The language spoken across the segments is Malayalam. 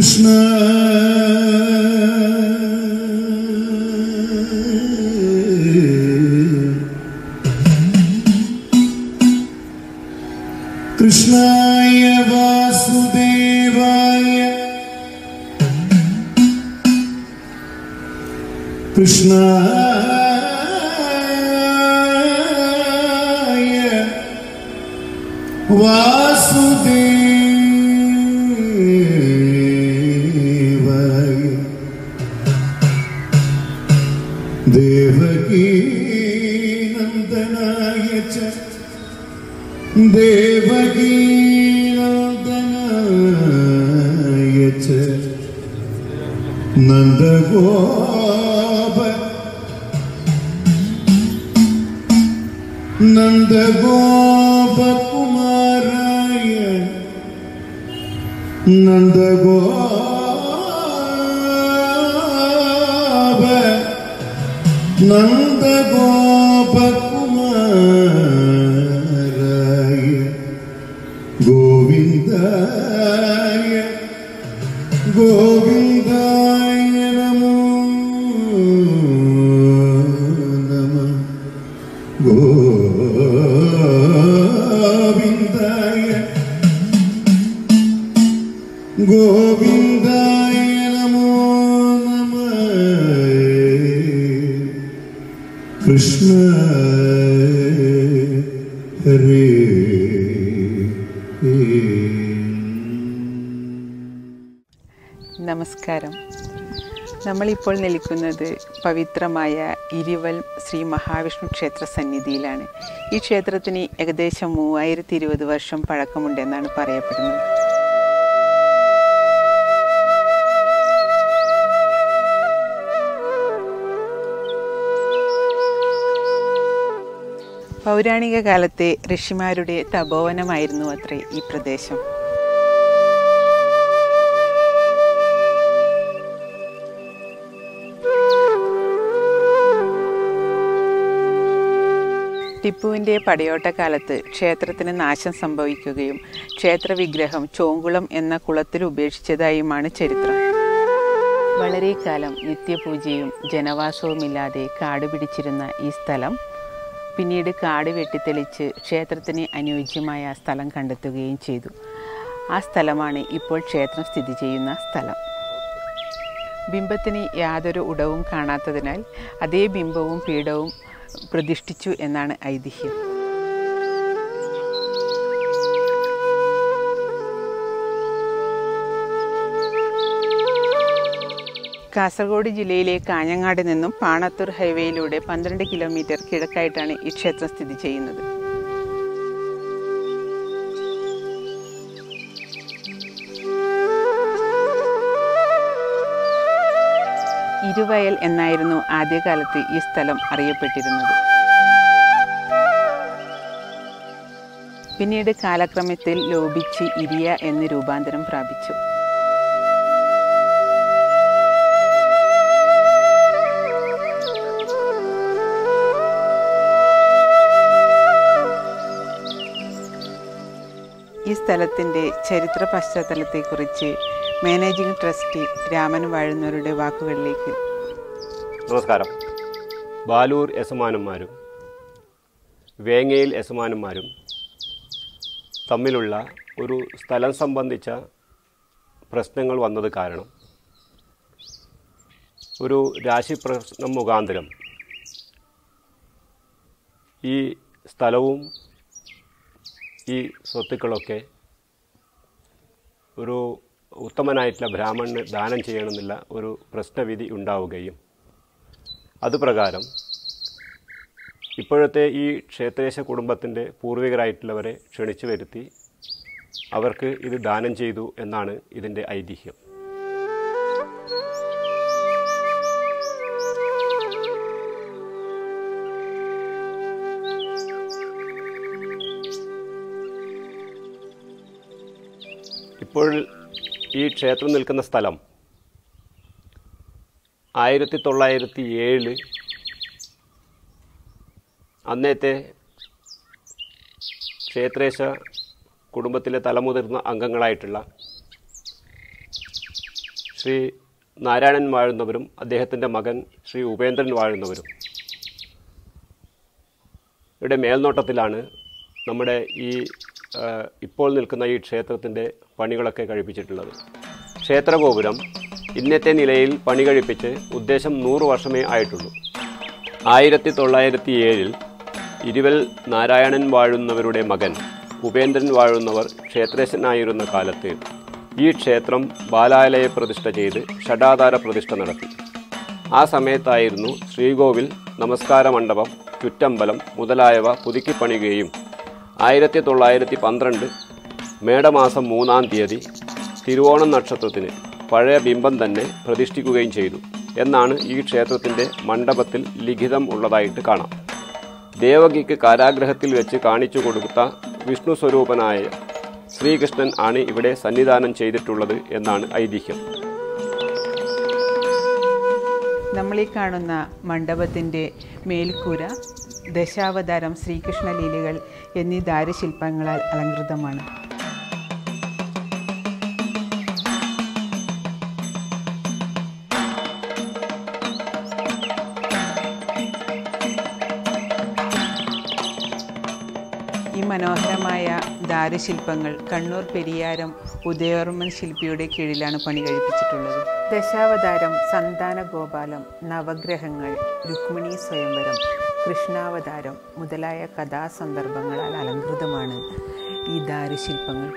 Krishna. Krishna Vasudevaya. Krishna Vasudevaya. നന്ദഗോപകുമാരായ Nandagopa നന്ദഗോപകുമാരായ ഗോവിന്ദായ ഗോവിന്ദായ നമസ്കാരം. നമ്മളിപ്പോൾ നിൽക്കുന്നത് പവിത്രമായ ഇരുവൽ ശ്രീ മഹാവിഷ്ണു ക്ഷേത്ര സന്നിധിയിലാണ്. ഈ ക്ഷേത്രത്തിന് ഏകദേശം മൂവായിരത്തി ഇരുപത് വർഷം പഴക്കമുണ്ടെന്നാണ് പറയപ്പെടുന്നത്. പൗരാണിക കാലത്തെ ഋഷിമാരുടെ തപോവനമായിരുന്നു അത്രേ ഈ പ്രദേശം. ടിപ്പുവിന്റെ പടയോട്ടക്കാലത്ത് ക്ഷേത്രത്തിന് നാശം സംഭവിക്കുകയും ക്ഷേത്രവിഗ്രഹം ചോങ്കുളം എന്ന കുളത്തിൽ ഉപേക്ഷിച്ചതായുമാണ് ചരിത്രം. വളരെ കാലം നിത്യപൂജയും ജനവാസവുമില്ലാതെ കാടുപിടിച്ചിരുന്ന ഈ സ്ഥലം പിന്നീട് കാട് വെട്ടിത്തെളിച്ച് ക്ഷേത്രത്തിന് അനുയോജ്യമായ സ്ഥലം കണ്ടെത്തുകയും ചെയ്തു. ആ സ്ഥലമാണ് ഇപ്പോൾ ക്ഷേത്രം സ്ഥിതി ചെയ്യുന്ന സ്ഥലം. ബിംബത്തിന് യാതൊരു ഉടവും കാണാത്തതിനാൽ അതേ ബിംബവും പീഠവും പ്രതിഷ്ഠിച്ചു എന്നാണ് ഐതിഹ്യം. കാസർഗോഡ് ജില്ലയിലെ കാഞ്ഞങ്ങാട് നിന്നും പാണത്തൂർ ഹൈവേയിലൂടെ പന്ത്രണ്ട് കിലോമീറ്റർ കിഴക്കായിട്ടാണ് ഈ ക്ഷേത്രം സ്ഥിതി ചെയ്യുന്നത്. ഇരുവയൽ എന്നായിരുന്നു ആദ്യകാലത്ത് ഈ സ്ഥലം അറിയപ്പെട്ടിരുന്നത്. പിന്നീട് കാലക്രമത്തിൽ ലോപിച്ച് ഇരിയ എന്ന് രൂപാന്തരം പ്രാപിച്ചു. ഈ സ്ഥലത്തിന്റെ ചരിത്ര പശ്ചാത്തലത്തെക്കുറിച്ച് മാനേജിംഗ് ട്രസ്റ്റി രാമൻ വാഴുന്നവരുടെ വാക്കുകളിലേക്ക്. നമസ്കാരം. ബാലൂർ യസമാനന്മാരും വേങ്ങയിൽ യസമാനന്മാരും തമ്മിലുള്ള ഒരു സ്ഥലം സംബന്ധിച്ച പ്രശ്നങ്ങൾ വന്നത് കാരണം ഒരു രാശി പ്രശ്നം മുഖാന്തരം ഈ സ്ഥലവും ഈ സ്വത്തുക്കളൊക്കെ ഒരു ഉത്തമനായിട്ടുള്ള ബ്രാഹ്മണന് ദാനം ചെയ്യണമെന്നുള്ള ഒരു പ്രശ്നവിധി ഉണ്ടാവുകയും അതുപ്രകാരം ഇപ്പോഴത്തെ ഈ ക്ഷേത്രേശ കുടുംബത്തിന്റെ പൂർവികരായിട്ടുള്ളവരെ ക്ഷണിച്ചു വരുത്തി അവർക്ക് ഇത് ദാനം ചെയ്തു എന്നാണ് ഇതിന്റെ ഐതിഹ്യം. ഇപ്പോൾ ഈ ക്ഷേത്രം നിൽക്കുന്ന സ്ഥലം ആയിരത്തി തൊള്ളായിരത്തി ഏഴ് അന്നത്തെ ക്ഷേത്രേശ കുടുംബത്തിലെ തലമുതിർന്ന അംഗങ്ങളായിട്ടുള്ള ശ്രീ നാരായണൻ വാഴുന്നവരും അദ്ദേഹത്തിന്റെ മകൻ ശ്രീ ഉപേന്ദ്രൻ വാഴുന്നവരും. ഇവിടെ മേൽനോട്ടത്തിലാണ് നമ്മുടെ ഈ ഇപ്പോൾ നിൽക്കുന്ന ഈ ക്ഷേത്രത്തിന്റെ പണികളൊക്കെ കഴിപ്പിച്ചിട്ടുള്ളത്. ക്ഷേത്രഗോപുരം ഇന്നത്തെ നിലയിൽ പണി കഴിപ്പിച്ച് ഉദ്ദേശം നൂറ് വർഷമേ ആയിട്ടുള്ളൂ. ആയിരത്തി തൊള്ളായിരത്തി ഏഴിൽ ഇരുവൽ നാരായണൻ വാഴുന്നവരുടെ മകൻ ഉപേന്ദ്രൻ വാഴുന്നവർ ക്ഷേത്രേശനായിരുന്ന കാലത്ത് ഈ ക്ഷേത്രം ബാലാലയ പ്രതിഷ്ഠ ചെയ്ത് ഷഡാധാര പ്രതിഷ്ഠ നടത്തി. ആ സമയത്തായിരുന്നു ശ്രീകോവിൽ നമസ്കാര മണ്ഡപം ചുറ്റമ്പലം മുതലായവ പുതുക്കിപ്പണിയുകയും ആയിരത്തി തൊള്ളായിരത്തി പന്ത്രണ്ട് മേടമാസം മൂന്നാം തീയതി തിരുവോണം നക്ഷത്രത്തിന് പഴയ ബിംബം തന്നെ പ്രതിഷ്ഠിക്കുകയും ചെയ്തു എന്നാണ് ഈ ക്ഷേത്രത്തിന്റെ മണ്ഡപത്തിൽ ലിഖിതം ഉള്ളതായിട്ട് കാണാം. ദേവകിക്ക് കാരാഗ്രഹത്തിൽ വെച്ച് കാണിച്ചു കൊടുത്ത വിഷ്ണു സ്വരൂപനായ ശ്രീകൃഷ്ണൻ ആണ് ഇവിടെ സന്നിധാനം ചെയ്തിട്ടുള്ളത് എന്നാണ് ഐതിഹ്യം. നമ്മൾ ഈ കാണുന്ന മണ്ഡപത്തിന്റെ മേൽക്കൂര ദശാവതാരം ശ്രീകൃഷ്ണലീലകൾ എന്നീ ദാരുശില്പങ്ങളാൽ അലങ്കൃതമാണ് ഈ മനോഹരമായ ദാരുശില്പങ്ങൾ കണ്ണൂർ പെരിയാരം ഉദയവർമ്മൻ ശില്പിയുടെ കീഴിലാണ് പണി കഴിപ്പിച്ചിട്ടുള്ളത്. ദശാവതാരം സന്താന ഗോപാലം നവഗ്രഹങ്ങൾ രുക്മിണി സ്വയംവരം കൃഷ്ണാവതാരം മുതലായ കഥാസന്ദർഭങ്ങളാൽ അലങ്കൃതമാണ് ഈ ദാരുശില്പങ്ങൾ.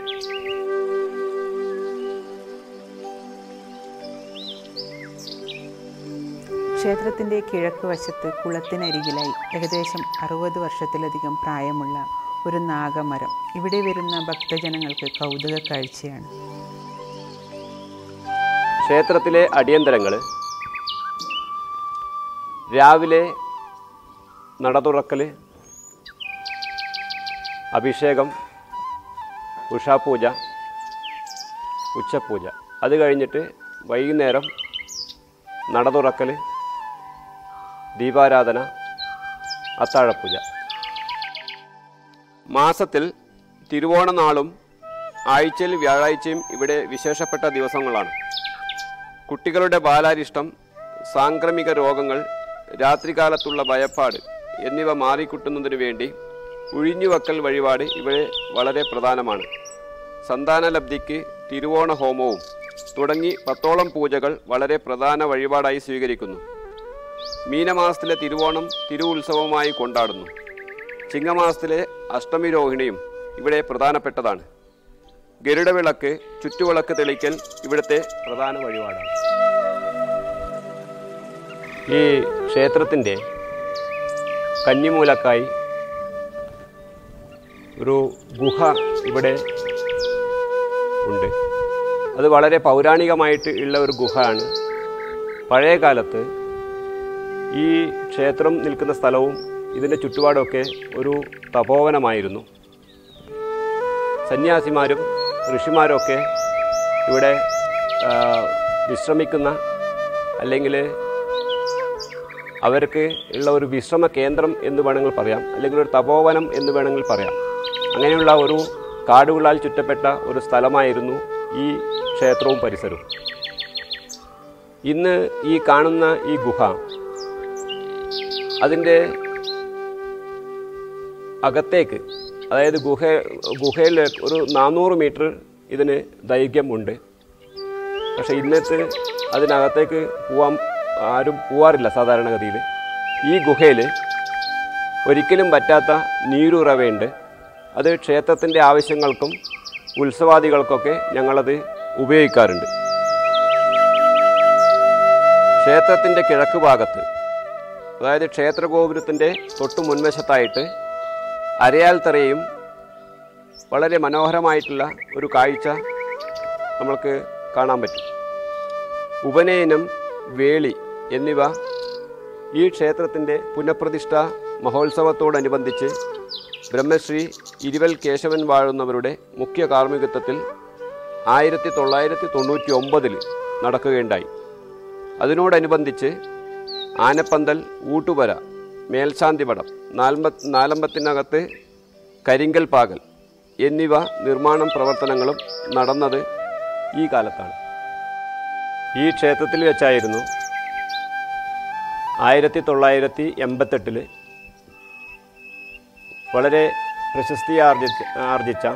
ക്ഷേത്രത്തിന്റെ കിഴക്ക് വശത്ത് കുളത്തിനരികിലായി ഏകദേശം അറുപത് വർഷത്തിലധികം പ്രായമുള്ള ഒരു നാഗമരം. ഇവിടെ വരുന്ന ഭക്തജനങ്ങൾക്ക് കൗതുക കാഴ്ചയാണ്. ക്ഷേത്രത്തിലെ അടിയന്തരങ്ങൾ രാവിലെ നട തുറക്കൽ അഭിഷേകം ഉഷാപൂജ ഉച്ചപൂജ. അത് കഴിഞ്ഞിട്ട് വൈകുന്നേരം നട തുറക്കൽ ദീപാരാധന അത്താഴപ്പൂജ മാസത്തിൽ തിരുവോണ നാളും ആഴ്ചയിൽ വ്യാഴാഴ്ചയും ഇവിടെ വിശേഷപ്പെട്ട ദിവസങ്ങളാണ്. കുട്ടികളുടെ ബാലാരിഷ്ടം സാംക്രമിക രോഗങ്ങൾ രാത്രികാലത്തുള്ള ഭയപ്പാട് എന്നിവ മാറിക്കിട്ടുന്നതിനു വേണ്ടി ഉഴിഞ്ഞുവക്കൽ വഴിപാട് ഇവിടെ വളരെ പ്രധാനമാണ്. സന്താനലബ്ധിക്ക് തിരുവോണ ഹോമവും തുടങ്ങി പത്തോളം പൂജകൾ വളരെ പ്രധാന വഴിപാടായി സ്വീകരിക്കുന്നു. മീനമാസത്തിലെ തിരുവോണം തിരു ഉത്സവമായി കൊണ്ടാടുന്നു. ചിങ്ങമാസത്തിലെ അഷ്ടമി രോഹിണിയും ഇവിടെ പ്രധാനപ്പെട്ടതാണ്. ഗരുഡവിളക്ക് ചുറ്റുവിളക്ക് തെളിക്കൽ ഇവിടുത്തെ പ്രധാന വഴിപാടാണ്. ഈ ക്ഷേത്രത്തിന്റെ കന്നിമൂലക്കായി. ഒരു ഗുഹ ഇവിടെ ഉണ്ട്. അത് വളരെ പൗരാണികമായിട്ട് ഉള്ള ഒരു ഗുഹയാണ്. പഴയ കാലത്ത് ഈ ക്ഷേത്രം നിൽക്കുന്ന സ്ഥലവും ഇതിന്റെ ചുറ്റുപാടൊക്കെ ഒരു തപോവനമായിരുന്നു. സന്യാസിമാരും ഋഷിമാരൊക്കെ ഇവിടെ വിശ്രമിക്കുന്ന അല്ലെങ്കിൽ അവർക്ക് ഉള്ള ഒരു വിശ്രമ കേന്ദ്രം എന്ന് വേണമെങ്കിൽ പറയാം. അല്ലെങ്കിൽ ഒരു തപോവനം എന്ന് വേണമെങ്കിൽ പറയാം. അങ്ങനെയുള്ള ഒരു കാടുകളാൽ ചുറ്റപ്പെട്ട ഒരു സ്ഥലമായിരുന്നു ഈ ക്ഷേത്രവും പരിസരവും. ഇന്ന് ഈ കാണുന്ന ഈ ഗുഹ അതിന്റെ അകത്തേക്ക് അതായത് ഗുഹ ഗുഹയിൽ ഒരു നാനൂറ് മീറ്റർ ഇതിന് ദൈർഘ്യമുണ്ട്. പക്ഷേ ഇന്നത്തെ അതിനകത്തേക്ക് പോവാൻ ആരും പോവാറില്ല സാധാരണഗതിയിൽ. ഈ ഗുഹയിൽ ഒരിക്കലും പറ്റാത്ത നീരുറവയുണ്ട്. അത് ക്ഷേത്രത്തിന്റെ ആവശ്യങ്ങൾക്കും ഉത്സവാദികൾക്കൊക്കെ ഞങ്ങളത് ഉപയോഗിക്കാറുണ്ട്. ക്ഷേത്രത്തിന്റെ കിഴക്ക് ഭാഗത്ത് അതായത് ക്ഷേത്രഗോപുരത്തിന്റെ തൊട്ടു മുൻവശത്തായിട്ട് അരയാൽ തറയും വളരെ മനോഹരമായിട്ടുള്ള ഒരു കാഴ്ച നമ്മൾക്ക് കാണാൻ പറ്റും. ഉപനയനം വേളി എന്നിവ ഈ ക്ഷേത്രത്തിന്റെ പുനഃപ്രതിഷ്ഠ മഹോത്സവത്തോടനുബന്ധിച്ച് ബ്രഹ്മശ്രീ ഇരുവൽ കേശവൻ വാഴുന്നവരുടെ മുഖ്യ കാർമ്മികത്വത്തിൽ ആയിരത്തി തൊള്ളായിരത്തി തൊണ്ണൂറ്റി ഒമ്പതിൽ നടക്കുകയുണ്ടായി. അതിനോടനുബന്ധിച്ച് ആനപ്പന്തൽ ഊട്ടുപര മേൽശാന്തിപടം നാൽമ്പ നാലമ്പത്തിനകത്ത് കരിങ്കൽ പാകൽ എന്നിവ നിർമ്മാണം പ്രവർത്തനങ്ങളും നടന്നത് ഈ കാലത്താണ്. ഈ ക്ഷേത്രത്തിൽ വെച്ചായിരുന്നു ആയിരത്തി തൊള്ളായിരത്തി എൺപത്തെട്ടിൽ വളരെ പ്രശസ്തി ആർജിച്ച ആർജിച്ച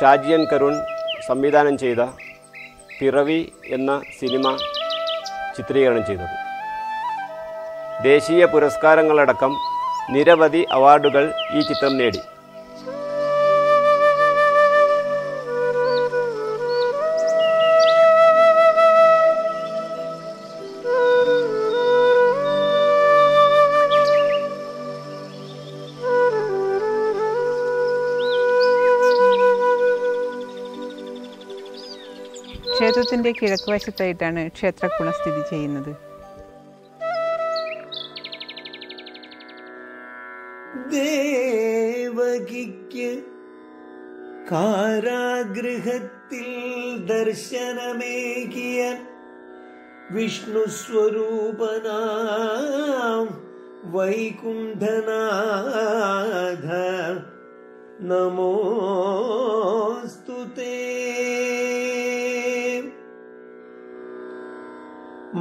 ഷാജിയൻ കരുൺ സംവിധാനം ചെയ്ത പിറവി എന്ന സിനിമ ചിത്രീകരണം ചെയ്തത്. ദേശീയ പുരസ്കാരങ്ങളടക്കം നിരവധി അവാർഡുകൾ ഈ ചിത്രം നേടി. ക്ഷേത്രത്തിന്റെ കിഴക്കുവശത്തായിട്ടാണ് ക്ഷേത്രക്കുളം സ്ഥിതി ചെയ്യുന്നത്. ദേവകിക്ക് കാരാഗൃഹത്തിൽ ദർശനമേകിയ വിഷ്ണു സ്വരൂപനാം വൈകുണ്ഠനാഥ. നമോസ്തുതേ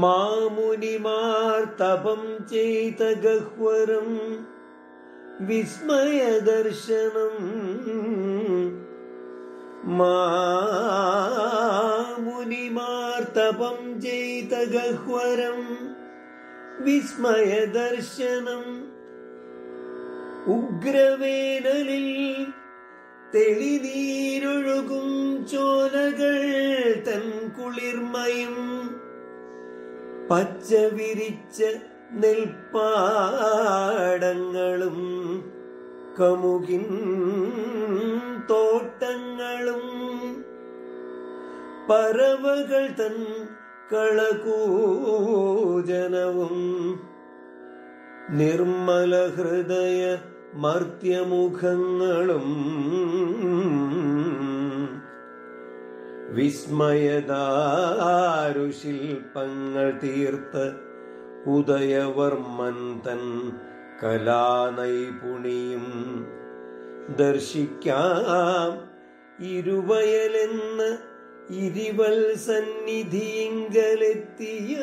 മാമുനിമാർ തപം ചെയ്ത ഗഹ്വരം വിസ്മയദർശനം. മാമുനിമാർ തപം ചെയ്ത ഗഹ്വരം വിസ്മയദർശനം. ഉഗ്രവേനലിൽ തെളിനീരൊഴുകും ചോലകൾ തൻ കുളിർമയും പച്ച വിരിച്ച നെൽപ്പാടങ്ങളും കമുകിൻ തോട്ടങ്ങളും പറവകൾ തൻ കളകൂജനവും നിർമ്മല ഹൃദയ മർത്യമുഖങ്ങളും വിസ്മയദാരു ശില്പങ്ങൾ തീർത്ത് ഉദയവർമ്മൻ തൻ കലാനൈപുണിയും ദർശിക്കാം ഇരുവയലെന്ന് ഇരുവൽ സന്നിധിയിങ്കലെത്തിയ.